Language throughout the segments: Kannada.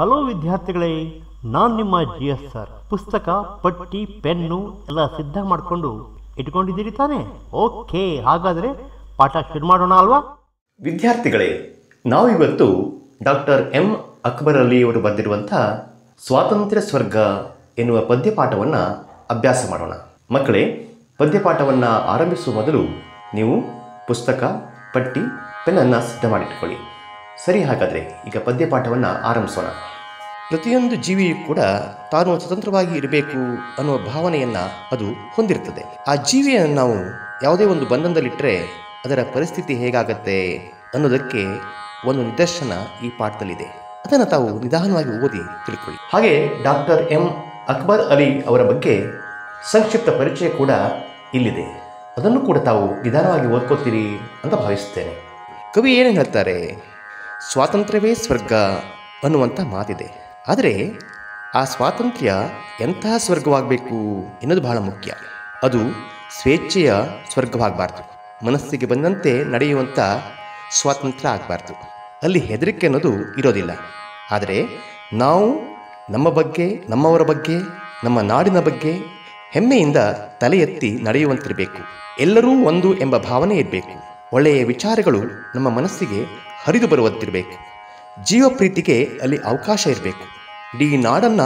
ಹಲೋ ವಿದ್ಯಾರ್ಥಿಗಳೇ, ನಾನು ನಿಮ್ಮ ಜಿ ಎಸ್ ಸರ್. ಪುಸ್ತಕ, ಪಟ್ಟಿ, ಪೆನ್ನು ಎಲ್ಲ ಸಿದ್ಧ ಮಾಡಿಕೊಂಡು ಇಟ್ಕೊಂಡಿದ್ದೀರಿ ತಾನೇ? ಓಕೆ, ಹಾಗಾದರೆ ಪಾಠ ಶುರು ಮಾಡೋಣ ಅಲ್ವಾ? ವಿದ್ಯಾರ್ಥಿಗಳೇ, ನಾವಿವತ್ತು ಡಾಕ್ಟರ್ ಎಂ ಅಕ್ಬರ್ ಅಲಿ ಅವರು ಬರೆದಿರುವಂಥ ಸ್ವಾತಂತ್ರ್ಯ ಸ್ವರ್ಗ ಎನ್ನುವ ಪದ್ಯಪಾಠವನ್ನು ಅಭ್ಯಾಸ ಮಾಡೋಣ. ಮಕ್ಕಳೇ, ಪದ್ಯಪಾಠವನ್ನು ಆರಂಭಿಸುವ ಮೊದಲು ನೀವು ಪುಸ್ತಕ, ಪಟ್ಟಿ, ಪೆನ್ನನ್ನು ಸಿದ್ಧ ಮಾಡಿಟ್ಕೊಳ್ಳಿ. ಸರಿ ಹಾಗಾದರೆ ಈಗ ಪದ್ಯಪಾಠವನ್ನು ಆರಂಭಿಸೋಣ. ಪ್ರತಿಯೊಂದು ಜೀವಿಯು ಕೂಡ ತಾನು ಸ್ವತಂತ್ರವಾಗಿ ಇರಬೇಕು ಅನ್ನುವ ಭಾವನೆಯನ್ನು ಅದು ಹೊಂದಿರ್ತದೆ ಆ ಜೀವಿಯನ್ನು ನಾವು ಯಾವುದೇ ಒಂದು ಬಂಧನದಲ್ಲಿಟ್ಟರೆ ಅದರ ಪರಿಸ್ಥಿತಿ ಹೇಗಾಗತ್ತೆ ಅನ್ನೋದಕ್ಕೆ ಒಂದು ನಿದರ್ಶನ ಈ ಪಾಠದಲ್ಲಿದೆ. ಅದನ್ನು ತಾವು ನಿಧಾನವಾಗಿ ಓದಿ ತಿಳ್ಕೊಳ್ಳಿ. ಹಾಗೆ ಡಾಕ್ಟರ್ ಎಂ ಅಕ್ಬರ್ ಅಲಿ ಅವರ ಬಗ್ಗೆ ಸಂಕ್ಷಿಪ್ತ ಪರಿಚಯ ಕೂಡ ಇಲ್ಲಿದೆ. ಅದನ್ನು ಕೂಡ ತಾವು ನಿಧಾನವಾಗಿ ಓದ್ಕೋತೀರಿ ಅಂತ ಭಾವಿಸುತ್ತೇನೆ. ಕವಿ ಏನೇನು ಹೇಳ್ತಾರೆ? ಸ್ವಾತಂತ್ರ್ಯವೇ ಸ್ವರ್ಗ ಅನ್ನುವಂಥ ಮಾತಿದೆ. ಆದರೆ ಆ ಸ್ವಾತಂತ್ರ್ಯ ಎಂತಹ ಸ್ವರ್ಗವಾಗಬೇಕು ಎನ್ನುವುದು ಬಹಳ ಮುಖ್ಯ. ಅದು ಸ್ವೇಚ್ಛೆಯ ಸ್ವರ್ಗವಾಗಬಾರ್ದು. ಮನಸ್ಸಿಗೆ ಬಂದಂತೆ ನಡೆಯುವಂಥ ಸ್ವಾತಂತ್ರ್ಯ ಆಗಬಾರ್ದು. ಅಲ್ಲಿ ಹೆದರಿಕೆ ಅನ್ನೋದು ಇರೋದಿಲ್ಲ. ಆದರೆ ನಾವು ನಮ್ಮ ಬಗ್ಗೆ, ನಮ್ಮವರ ಬಗ್ಗೆ, ನಮ್ಮ ನಾಡಿನ ಬಗ್ಗೆ ಹೆಮ್ಮೆಯಿಂದ ತಲೆ ಎತ್ತಿ ನಡೆಯುವಂತಿರಬೇಕು. ಎಲ್ಲರೂ ಒಂದು ಎಂಬ ಭಾವನೆ ಇರಬೇಕು. ಒಳ್ಳೆಯ ವಿಚಾರಗಳು ನಮ್ಮ ಮನಸ್ಸಿಗೆ ಹರಿದು ಬರುವಂತಿರಬೇಕು. ಜೀವ ಪ್ರೀತಿಗೆ ಅಲ್ಲಿ ಅವಕಾಶ ಇರಬೇಕು. ಇಡೀ ನಾಡನ್ನ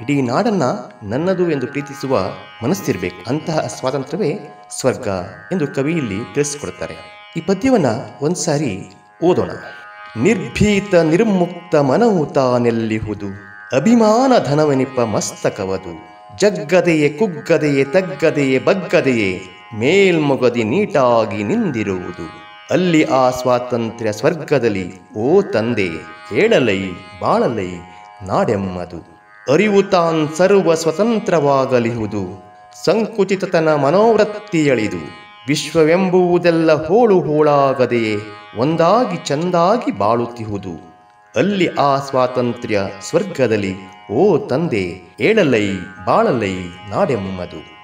ಇಡೀ ನಾಡನ್ನ ನನ್ನದು ಎಂದು ಪ್ರೀತಿಸುವ ಮನಸ್ಸಿರಬೇಕು. ಅಂತಹ ಸ್ವಾತಂತ್ರ್ಯವೇ ಸ್ವರ್ಗ ಎಂದು ಕವಿ ಇಲ್ಲಿ ತಿಳಿಸಿಕೊಡುತ್ತಾರೆ. ಈ ಪದ್ಯವನ್ನ ಒಂದ್ಸಾರಿ ಓದೋಣ. ನಿರ್ಭೀತ ನಿರ್ಮುಕ್ತ ಮನವು ತಾನೆಲ್ಲಿಹುದು? ಅಭಿಮಾನ ಧನವನಿಪ್ಪ ಮಸ್ತಕವದು? ಜಗ್ಗದೆಯೇ ಕುಗ್ಗದೆಯೇ ತಗ್ಗದೆಯೇ ಬಗ್ಗದೆಯೇ ಮೇಲ್ಮೊಗದಿ ನೀಟಾಗಿ ನಿಂದಿರುವುದು? ಅಲ್ಲಿ ಆ ಸ್ವಾತಂತ್ರ್ಯ ಸ್ವರ್ಗದಲ್ಲಿ, ಓ ತಂದೆ ಹೇಳಲೈ ಬಾಳಲೈ, ನಾಡೆಮ್ಮದು. ಅರಿವು ತಾನ್ ಸರ್ವ ಸ್ವತಂತ್ರವಾಗಲಿಹುದು. ಸಂಕುಚಿತತನ ಮನೋವೃತ್ತಿಯಳಿದು. ವಿಶ್ವವೆಂಬುವುದೆಲ್ಲ ಹೋಳು ಹೋಳಾಗದೆಯೇ, ಒಂದಾಗಿ ಚಂದಾಗಿ ಬಾಳುತ್ತಿಹುದು. ಅಲ್ಲಿ ಆ ಸ್ವಾತಂತ್ರ್ಯ ಸ್ವರ್ಗದಲ್ಲಿ, ಓ ತಂದೆ ಏಳಲೈ ಬಾಳಲೈ, ನಾಡೆಮ್ಮದು.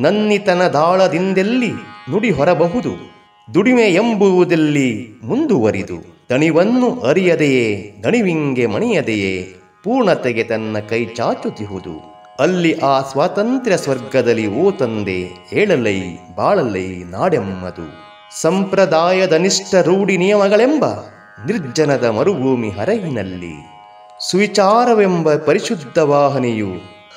ನನ್ನಿತನ ದಾಳದಿಂದೆಲ್ಲಿ ನುಡಿ ಹೊರಬಹುದು ದುಡಿಮೆ ಎಂಬುವುದಲ್ಲಿ ಮುಂದುವರಿದು ದಣಿವನ್ನು ಅರಿಯದೆಯೇ ದಣಿವಿಂಗೆ ಮಣಿಯದೆಯೇ, ಪೂರ್ಣತೆಗೆ ತನ್ನ ಕೈ ಚಾಚುತ್ತಿಹುದು. ಅಲ್ಲಿ ಆ ಸ್ವಾತಂತ್ರ್ಯ ಸ್ವರ್ಗದಲ್ಲಿ ಓ ತಂದೆ, ಹೇಳಲೈ, ಬಾಳಲೈ ನಾಡೆಮ್ಮದು. ಸಂಪ್ರದಾಯದ ನಿಷ್ಠ ರೂಢಿ ನಿಯಮಗಳೆಂಬ ನಿರ್ಜನದ ಮರುಭೂಮಿ ಹರಹಿನಲ್ಲಿ ಸುವಿಚಾರವೆಂಬ ಪರಿಶುದ್ಧ ವಾಹನೆಯು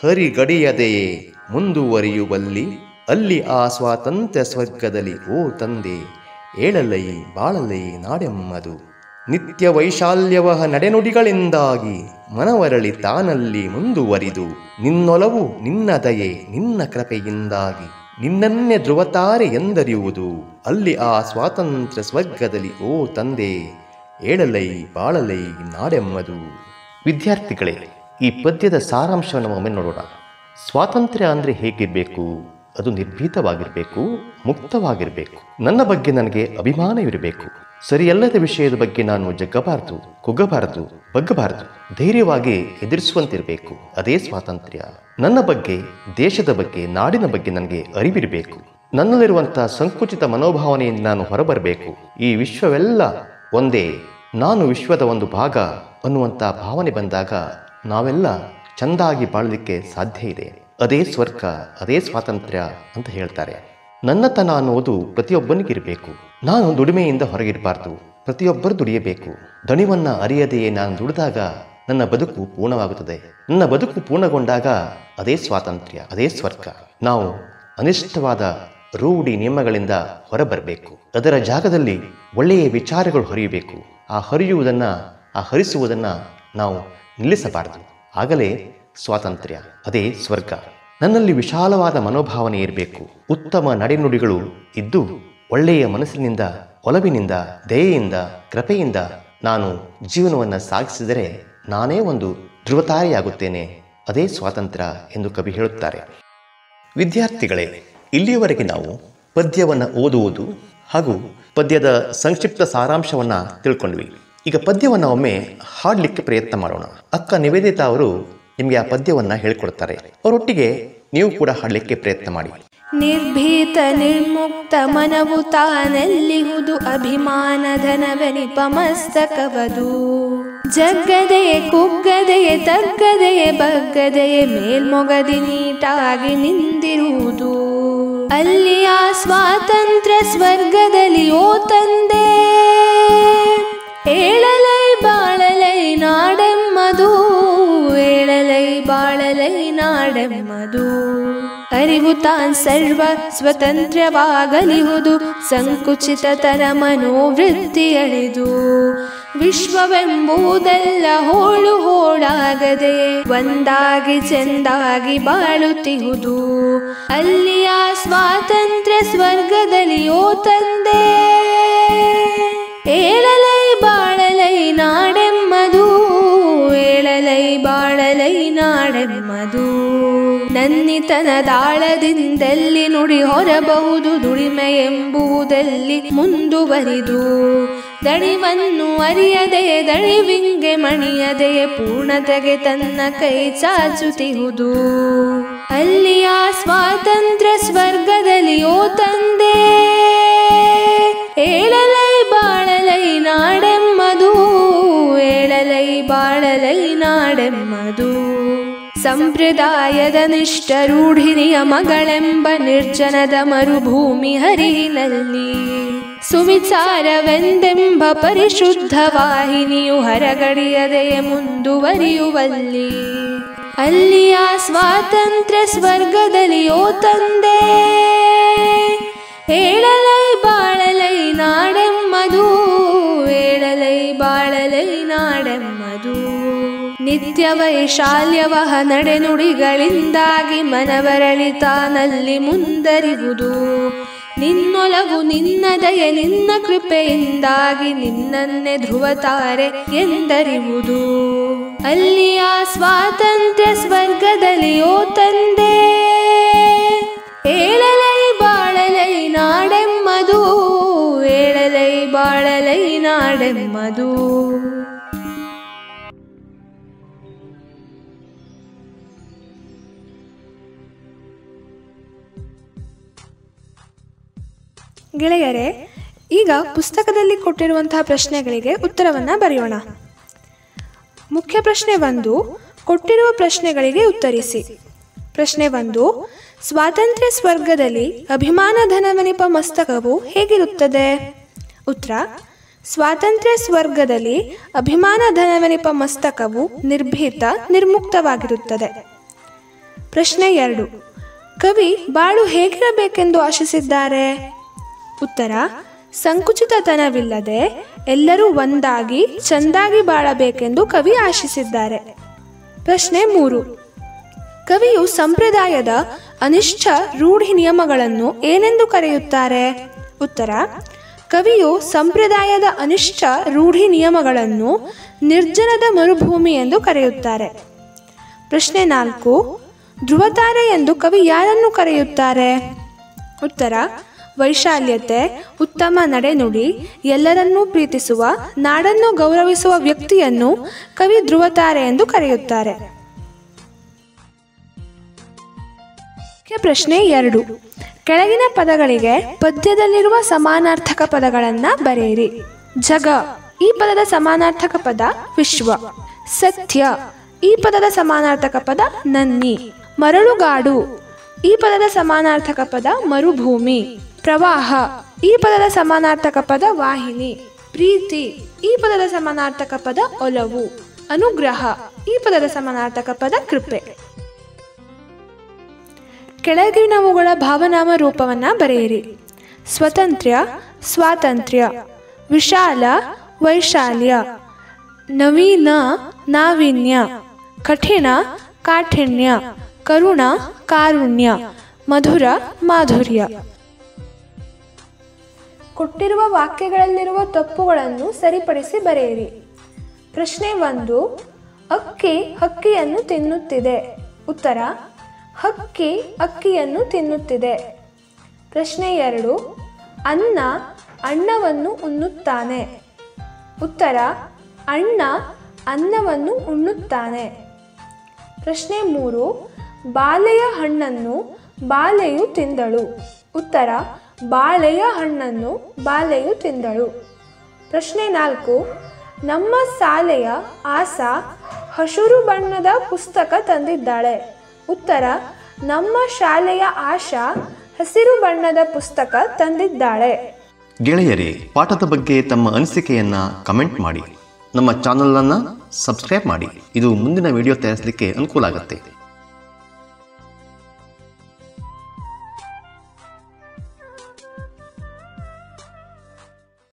ಹರಿಗಡಿಯದೆಯೇ, ಮುಂದುವರಿಯುವಲ್ಲಿ, ಅಲ್ಲಿ ಆ ಸ್ವಾತಂತ್ರ್ಯ ಸ್ವರ್ಗದಲ್ಲಿ ಓ ತಂದೆ ಏಳಲೈ, ಬಾಳಲೈ, ನಾಡೆಮ್ಮದು. ನಿತ್ಯ ವೈಶಾಲ್ಯವಹ ನಡೆನುಡಿಗಳಿಂದಾಗಿ ಮನವರಳಿ ತಾನಲ್ಲಿ ಮುಂದುವರಿದು ನಿನ್ನೊಲವು ನಿನ್ನ ದಯೆ ನಿನ್ನ ಕೃಪೆಯಿಂದಾಗಿ ನಿನ್ನನ್ನೇ ಧ್ರುವತಾರೆ ಎಂದರಿಯುವುದು. ಅಲ್ಲಿ ಆ ಸ್ವಾತಂತ್ರ್ಯ ಸ್ವರ್ಗದಲ್ಲಿ ಓ ತಂದೆ, ಏಳಲೈ, ಬಾಳಲೈ, ನಾಡೆಮ್ಮದು. ವಿದ್ಯಾರ್ಥಿಗಳೇ, ಈ ಪದ್ಯದ ಸಾರಾಂಶವನ್ನು ಒಮ್ಮೆ ನೋಡೋಣ. ಸ್ವಾತಂತ್ರ್ಯ ಅಂದರೆ ಹೇಗಿರಬೇಕು? ಅದು ನಿರ್ಭೀತವಾಗಿರಬೇಕು, ಮುಕ್ತವಾಗಿರಬೇಕು. ನನ್ನ ಬಗ್ಗೆ ನನಗೆ ಅಭಿಮಾನವಿರಬೇಕು. ಸರಿಯಲ್ಲದ ವಿಷಯದ ಬಗ್ಗೆ ನಾನು ಜಗ್ಗಬಾರದು, ಕುಗ್ಗಬಾರದು, ಬಗ್ಗಬಾರದು. ಧೈರ್ಯವಾಗಿ ಎದುರಿಸುವಂತಿರಬೇಕು. ಅದೇ ಸ್ವಾತಂತ್ರ್ಯ. ನನ್ನ ಬಗ್ಗೆ, ದೇಶದ ಬಗ್ಗೆ, ನಾಡಿನ ಬಗ್ಗೆ ನನಗೆ ಅರಿವಿರಬೇಕು. ನನ್ನಲ್ಲಿರುವಂಥ ಸಂಕುಚಿತ ಮನೋಭಾವನೆಯಿಂದ ನಾನು ಹೊರಬರಬೇಕು. ಈ ವಿಶ್ವವೆಲ್ಲ ಒಂದೇ, ನಾನು ವಿಶ್ವದ ಒಂದು ಭಾಗ ಅನ್ನುವಂಥ ಭಾವನೆ ಬಂದಾಗ ನಾವೆಲ್ಲ ಚಂದಾಗಿ ಬಾಳಲಿಕ್ಕೆ ಸಾಧ್ಯ ಇದೆ. ಅದೇ ಸ್ವರ್ಗ, ಅದೇ ಸ್ವಾತಂತ್ರ್ಯ ಅಂತ ಹೇಳ್ತಾರೆ. ನನ್ನತನ ಅನ್ನುವುದು ಪ್ರತಿಯೊಬ್ಬನಿಗಿರಬೇಕು. ನಾನು ದುಡಿಮೆಯಿಂದ ಹೊರಗಿರಬಾರ್ದು. ಪ್ರತಿಯೊಬ್ಬರು ದುಡಿಯಬೇಕು. ದಣಿವನ್ನ ಅರಿಯದೆಯೇ ನಾನು ದುಡಿದಾಗ ನನ್ನ ಬದುಕು ಪೂರ್ಣವಾಗುತ್ತದೆ. ನನ್ನ ಬದುಕು ಪೂರ್ಣಗೊಂಡಾಗ ಅದೇ ಸ್ವಾತಂತ್ರ್ಯ, ಅದೇ ಸ್ವರ್ಗ. ನಾವು ಅನಿಷ್ಟವಾದ, ರೂಢಿ ನಿಯಮಗಳಿಂದ ಹೊರಬರಬೇಕು. ಅದರ ಜಾಗದಲ್ಲಿ ಒಳ್ಳೆಯ ವಿಚಾರಗಳು ಹರಿಯಬೇಕು. ಆ ಹರಿಯುವುದನ್ನು, ಆ ಹರಿಸುವುದನ್ನು ನಾವು ನಿಲ್ಲಿಸಬಾರದು. ಆಗಲೇ ಸ್ವಾತಂತ್ರ್ಯ, ಅದೇ ಸ್ವರ್ಗ. ನನ್ನಲ್ಲಿ ವಿಶಾಲವಾದ ಮನೋಭಾವನೆ ಇರಬೇಕು. ಉತ್ತಮ ನಡೆನುಡಿಗಳು ಇದ್ದು, ಒಳ್ಳೆಯ ಮನಸ್ಸಿನಿಂದ, ಒಲವಿನಿಂದ, ದಯೆಯಿಂದ, ಕೃಪೆಯಿಂದ ನಾನು ಜೀವನವನ್ನು ಸಾಗಿಸಿದರೆ ನಾನೇ ಒಂದು ಧ್ರುವತಾರೆಯಾಗುತ್ತೇನೆ. ಅದೇ ಸ್ವಾತಂತ್ರ್ಯ ಎಂದು ಕವಿ ಹೇಳುತ್ತಾರೆ. ವಿದ್ಯಾರ್ಥಿಗಳೇ, ಇಲ್ಲಿಯವರೆಗೆ ನಾವು ಪದ್ಯವನ್ನು ಓದುವುದು ಹಾಗೂ ಪದ್ಯದ ಸಂಕ್ಷಿಪ್ತ ಸಾರಾಂಶವನ್ನು ತಿಳ್ಕೊಂಡ್ವಿ. ಈಗ ಪದ್ಯವನ್ನು ಒಮ್ಮೆ ಹಾಡಲಿಕ್ಕೆ ಪ್ರಯತ್ನ ಮಾಡೋಣ. ಅಕ್ಕ ನಿವೇದಿತಾ ಅವರು ನಿಮಗೆ ಆ ಪದ್ಯವನ್ನು ಹೇಳ್ಕೊಡ್ತಾರೆ. ಅವರೊಟ್ಟಿಗೆ ನೀವು ಕೂಡ ಹಾಡಲಿಕ್ಕೆ ಪ್ರಯತ್ನ ಮಾಡಿ. ನಿರ್ಭೀತ, ನಿರ್ಮುಕ್ತ, ಮನವು ತಾನೆಲ್ಲಿಹುದು? ಅಭಿಮಾನ ಧನವೆನಿಪ ಮಸ್ತಕವದು ಜಗ್ಗದೆಯೇ ಕುಗ್ಗದೆಯೇ ತಗ್ಗದೆಯೇ ಬಗ್ಗದೆಯೇ ಮೇಲ್ಮೊಗದಿ ನೀಟಾಗಿ ನಿಂದಿರುವುದು? ಅಲ್ಲಿಯ ಸ್ವಾತಂತ್ರ್ಯ ಸ್ವರ್ಗದಲ್ಲಿ ಓ ತಂದೆ ನಾಡೆಮ್ಮದು ಅರಿವು ತಾನ್ ಸರ್ವ ಸ್ವತಂತ್ರವಾಗಲಿಹುದು. ಮನೋವೃತ್ತಿ ಅಳಿದು. ವಿಶ್ವವೆಂಬುದೆಲ್ಲ ಹೋಳು ಹೋಳಾಗದೆ ಒಂದಾಗಿ ಚೆಂದಾಗಿ ಬಾಳುತ್ತಿಹುದು. ಅಲ್ಲಿಯ ಸ್ವಾತಂತ್ರ್ಯ ಸ್ವರ್ಗದಲ್ಲಿಯೋ ತಂದೆ. ಬಾಳಲೈ ನಾಡೆಮ್ಮದು ನನ್ನಿತನದಾಳದಿಂದಲ್ಲಿ ನುಡಿ ಹೊರಬಹುದು ದುಡಿಮೆ ಎಂಬುವುದಲ್ಲಿ ಮುಂದುವರಿದು. ದಣಿವನ್ನು ಅರಿಯದೆ ದಣಿವಿಂಗೆ ಮಣಿಯದೆ ಪೂರ್ಣತೆಗೆ ತನ್ನ ಕೈ ಚಾಚುತ್ತಿಹುದು. ಅಲ್ಲಿಯ ಸ್ವಾತಂತ್ರ್ಯ ಸ್ವರ್ಗದಲ್ಲಿಯೋ ತಂದೆ, ಏಳಲೈ ಬಾಳಲೈ ನಾಡೆಮ್ಮದು ನಾಡೆಮ್ಮದು ಸಂಪ್ರದಾಯದ ನಿಷ್ಠ ನಿಯಮಗಳೆಂಬ ನಿರ್ಜನದ ಮರುಭೂಮಿ ಹರಿನಲ್ಲಿ ಸುವಿಚಾರವೆಂದೆಂಬ ಪರಿಶುದ್ಧ ವಾಹಿನಿಯು ಹರಗಡಿಯದೆಯ ಮುಂದುವರಿಯುವಲ್ಲಿ. ಅಲ್ಲಿಯ ಸ್ವಾತಂತ್ರ್ಯ ಸ್ವರ್ಗದಲ್ಲಿಯೋ ತಂದೆ, ಹೇಳಲೈ ಬಾಳಲೈ ನಾಡೆಮ್ಮದು ಏಳಲೈ ಬಾಳಲೈ ನಾಡೆಮ್ಮದು. ನಿತ್ಯ ವೈಶಾಲ್ಯವಹ ನಡೆನುಡಿಗಳಿಂದಾಗಿ ಮನವರಳಿ ತಾನಲ್ಲಿ ಮುಂದರಿವುದು. ನಿನ್ನೊಲವು ನಿನ್ನ ದಯೆ ನಿನ್ನ ಕೃಪೆಯಿಂದಾಗಿ ನಿನ್ನನ್ನೇ ಧ್ರುವತಾರೆ ಎಂದರಿವುದು. ಅಲ್ಲಿಯ ಸ್ವಾತಂತ್ರ್ಯ ಸ್ವರ್ಗದಲ್ಲಿಯೋ ತಂದೆ, ಏಳಲೈ ಬಾಳಲೈ ನಾಡೆಮ್ಮದು, ಏಳಲೈ ಬಾಳಲೈ ನಾಡೆಮ್ಮದು. ಗೆಳೆಯರೇ, ಈಗ ಪುಸ್ತಕದಲ್ಲಿ ಕೊಟ್ಟಿರುವಂತಹ ಪ್ರಶ್ನೆಗಳಿಗೆ ಉತ್ತರವನ್ನು ಬರೆಯೋಣ. ಮುಖ್ಯ ಪ್ರಶ್ನೆ ಒಂದು, ಕೊಟ್ಟಿರುವ ಪ್ರಶ್ನೆಗಳಿಗೆ ಉತ್ತರಿಸಿ. ಪ್ರಶ್ನೆ ಒಂದು, ಸ್ವಾತಂತ್ರ್ಯ ಸ್ವರ್ಗದಲ್ಲಿ ಅಭಿಮಾನ ಧನವನಿಪ ಮಸ್ತಕವು ಹೇಗಿರುತ್ತದೆ? ಉತ್ತರ, ಸ್ವಾತಂತ್ರ್ಯ ಸ್ವರ್ಗದಲ್ಲಿ ಅಭಿಮಾನ ಧನವನಿಪ ಮಸ್ತಕವು ನಿರ್ಭೀತ, ನಿರ್ಮುಕ್ತವಾಗಿರುತ್ತದೆ. ಪ್ರಶ್ನೆ ಎರಡು, ಕವಿ ಬಾಳು ಹೇಗಿರಬೇಕೆಂದು ಆಶಿಸಿದ್ದಾರೆ? ಉತ್ತರ, ಸಂಕುಚಿತತನವಿಲ್ಲದೆ ಎಲ್ಲರೂ ಒಂದಾಗಿ, ಚಂದಾಗಿ ಬಾಳಬೇಕೆಂದು ಕವಿ ಆಶಿಸಿದ್ದಾರೆ. ಪ್ರಶ್ನೆ ಮೂರು. ಕವಿಯು ಸಂಪ್ರದಾಯದ ಅನಿಷ್ಠ ರೂಢಿ ನಿಯಮಗಳನ್ನು ಏನೆಂದು ಕರೆಯುತ್ತಾರೆ? ಉತ್ತರ. ಕವಿಯು ಸಂಪ್ರದಾಯದ ಅನಿಷ್ಠ ರೂಢಿ ನಿಯಮಗಳನ್ನು ನಿರ್ಜನದ ಮರುಭೂಮಿ ಎಂದು ಕರೆಯುತ್ತಾರೆ. ಪ್ರಶ್ನೆ ನಾಲ್ಕು. ಧ್ರುವತಾರೆ ಎಂದು ಕವಿ ಯಾರನ್ನು ಕರೆಯುತ್ತಾರೆ? ಉತ್ತರ. ವೈಶಾಲ್ಯತೆ, ಉತ್ತಮ ನಡೆನುಡಿ, ಎಲ್ಲರನ್ನೂ ಪ್ರೀತಿಸುವ, ನಾಡನ್ನು ಗೌರವಿಸುವ ವ್ಯಕ್ತಿಯನ್ನು ಕವಿ ಧ್ರುವತಾರೆ ಎಂದು ಕರೆಯುತ್ತಾರೆ. ಪ್ರಶ್ನೆ ಎರಡು. ಕೆಳಗಿನ ಪದಗಳಿಗೆ ಪದ್ಯದಲ್ಲಿರುವ ಸಮಾನಾರ್ಥಕ ಪದಗಳನ್ನು ಬರೆಯಿರಿ. ಜಗ, ಈ ಪದದ ಸಮಾನಾರ್ಥಕ ಪದ ವಿಶ್ವ. ಸತ್ಯ, ಈ ಪದದ ಸಮಾನಾರ್ಥಕ ಪದ ನನ್ನಿ. ಮರಳುಗಾಡು, ಈ ಪದದ ಸಮಾನಾರ್ಥಕ ಪದ ಮರುಭೂಮಿ. ಪ್ರವಾಹ, ಈ ಪದದ ಸಮಾನಾರ್ಥಕ ಪದ ವಾಹಿನಿ. ಪ್ರೀತಿ, ಈ ಪದದ ಸಮಾನಾರ್ಥಕ ಪದ ಒಲವು. ಅನುಗ್ರಹ, ಈ ಪದದ ಸಮಾನಾರ್ಥಕ ಪದ ಕೃಪೆ. ಕೆಳಗಿನವುಗಳ ಭಾವನಾಮ ರೂಪವನ್ನ ಬರೆಯಿರಿ. ಸ್ವತಂತ್ರ್ಯ, ಸ್ವಾತಂತ್ರ್ಯ. ವಿಶಾಲ, ವೈಶಾಲ್ಯ. ನವೀನ, ನಾವೀನ್ಯ. ಕಠಿಣ, ಕಾಠಿಣ್ಯ. ಕರುಣ, ಕಾರುಣ್ಯ. ಮಧುರ, ಮಾಧುರ್ಯ. ಕೊಟ್ಟಿರುವ ವಾಕ್ಯಗಳಲ್ಲಿರುವ ತಪ್ಪುಗಳನ್ನು ಸರಿಪಡಿಸಿ ಬರೆಯಿರಿ. ಪ್ರಶ್ನೆ ಒಂದು, ಅಕ್ಕಿ ಹಕ್ಕಿಯನ್ನು ತಿನ್ನುತ್ತಿದೆ. ಉತ್ತರ ಹಕ್ಕಿ ಅಕ್ಕಿಯನ್ನು ತಿನ್ನುತ್ತಿದೆ. ಪ್ರಶ್ನೆ ಎರಡು, ಅನ್ನ ಅಣ್ಣವನ್ನು ಉಣ್ಣುತ್ತಾನೆ. ಉತ್ತರ, ಅಣ್ಣ ಅನ್ನವನ್ನು ಉಣ್ಣುತ್ತಾನೆ. ಪ್ರಶ್ನೆ ಮೂರು, ಬಾಲೆಯ ಹಣ್ಣನ್ನು ಬಾಲೆಯು ತಿಂದಳು. ಉತ್ತರ ಬಾಳೆಯ ಹಣ್ಣನ್ನು ಬಾಲೆಯು ತಿಂದಳು. ಪ್ರಶ್ನೆ ನಾಲ್ಕು, ನಮ್ಮ ಶಾಲೆಯ ಆಸಾ ಹಸಿರು ಬಣ್ಣದ ಪುಸ್ತಕ ತಂದಿದ್ದಾಳೆ. ಉತ್ತರ, ನಮ್ಮ ಶಾಲೆಯ ಆಶಾ ಹಸಿರು ಬಣ್ಣದ ಪುಸ್ತಕ ತಂದಿದ್ದಾಳೆ. ಗೆಳೆಯರೇ, ಪಾಠದ ಬಗ್ಗೆ ತಮ್ಮ ಅನಿಸಿಕೆಯನ್ನ ಕಮೆಂಟ್ ಮಾಡಿ. ನಮ್ಮ ಚಾನಲನ್ನು ಸಬ್ಸ್ಕ್ರೈಬ್ ಮಾಡಿ. ಇದು ಮುಂದಿನ ವಿಡಿಯೋ ತಯಾರಿಸಲಿಕ್ಕೆ ಅನುಕೂಲ ಆಗುತ್ತೆ.